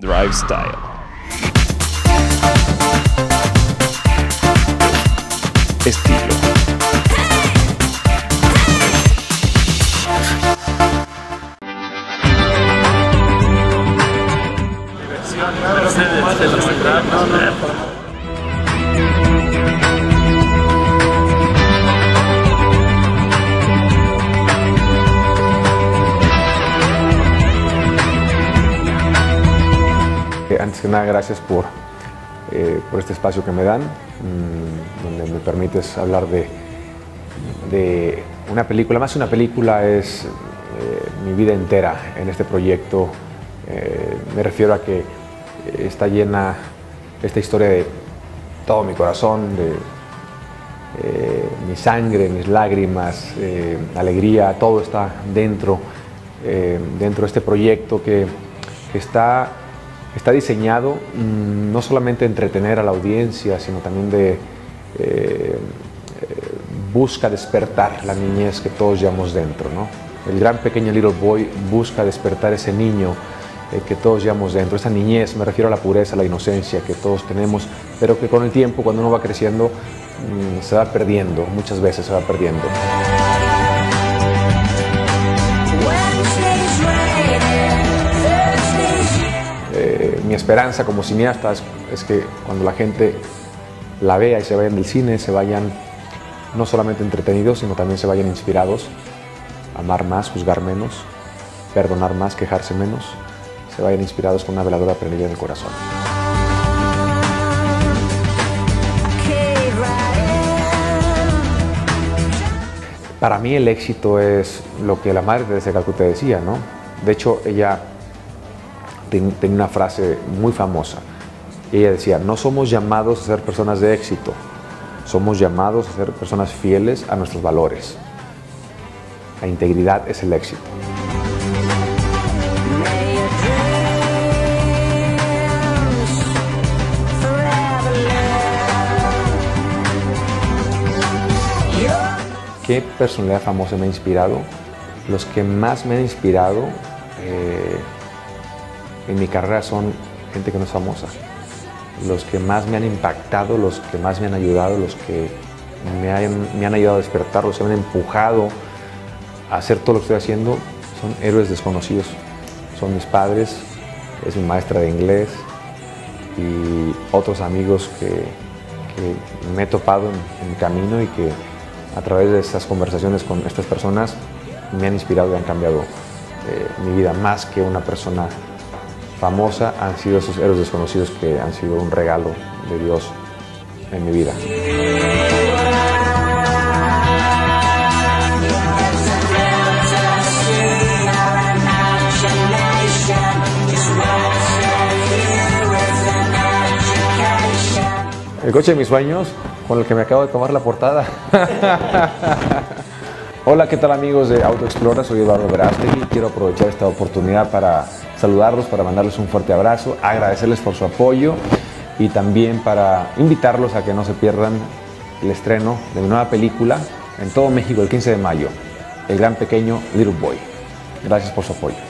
drive style. Estilo. No, no, no, Antes que nada, gracias por, eh, por este espacio que me dan, mm, donde me permites hablar de, de una película. Más una película es eh, mi vida entera en este proyecto. Eh, me refiero a que está llena esta historia de todo mi corazón, de mi sangre, mis lágrimas, alegría, todo está dentro, dentro de este proyecto que está, está diseñado mm, no solamente de entretener a la audiencia, sino también de eh, eh, busca despertar la niñez que todos llevamos dentro. El gran pequeño Little Boy busca despertar ese niño eh, que todos llevamos dentro, esa niñez, me refiero a la pureza, a la inocencia que todos tenemos, pero que con el tiempo, cuando uno va creciendo, mm, se va perdiendo, muchas veces se va perdiendo. Mi esperanza como cineasta es, que cuando la gente la vea y se vayan del cine, se vayan no solamente entretenidos, sino también se vayan inspirados, amar más, juzgar menos, perdonar más, quejarse menos, se vayan inspirados con una veladora prendida en el corazón. Para mí el éxito es lo que la madre Teresa de Calcuta decía, ¿no? De hecho, ella tenía una frase muy famosa. Ella decía, no somos llamados a ser personas de éxito, somos llamados a ser personas fieles a nuestros valores. La integridad es el éxito. ¿Qué personalidad famosa me ha inspirado? Los que más me han inspirado eh, en mi carrera son gente que no es famosa. Los que más me han impactado, los que más me han ayudado, los que me han, ayudado a despertar, los que me han empujado a hacer todo lo que estoy haciendo, son héroes desconocidos. Son mis padres, es mi maestra de inglés y otros amigos que, me he topado en, en mi camino y que a través de estas conversaciones con estas personas me han inspirado y han cambiado eh, mi vida más que una persona famosa han sido esos héroes desconocidos que han sido un regalo de Dios en mi vida. El coche de mis sueños, con el que me acabo de tomar la portada. Hola, ¿qué tal amigos de Auto Explora? Soy Eduardo Verástegui. Quiero aprovechar esta oportunidad para saludarlos, para mandarles un fuerte abrazo, agradecerles por su apoyo y también para invitarlos a que no se pierdan el estreno de mi nueva película en todo México el 15 de mayo, El Gran Pequeño Little Boy. Gracias por su apoyo.